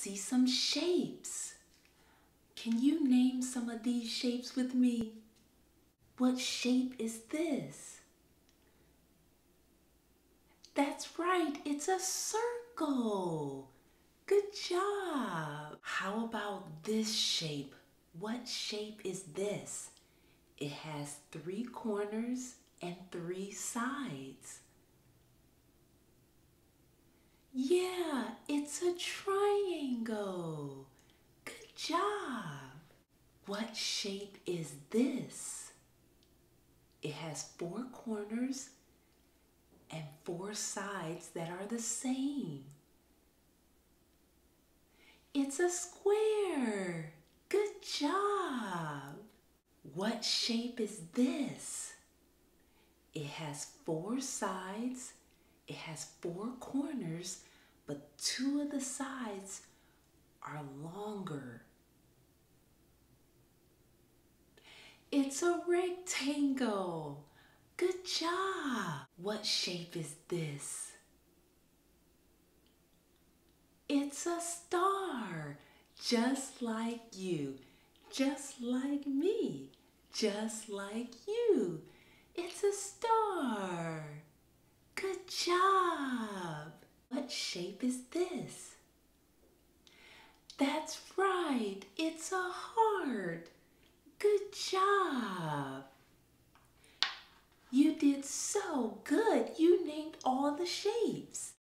see some shapes. Can you name some of these shapes with me? What shape is this? That's right, it's a circle. Good job. How about this shape? What shape is this? It has three corners and three sides. Yeah, it's a triangle. Good job. What shape is this? It has four corners and four sides that are the same. It's a square. Good job. What shape is this? It has four sides it has four corners, but two of the sides are longer. It's a rectangle. Good job. What shape is this? It's a star, just like you, just like me, just like you. It's a star. Good job! What shape is this? That's right, it's a heart. Good job! You did so good. You named all the shapes.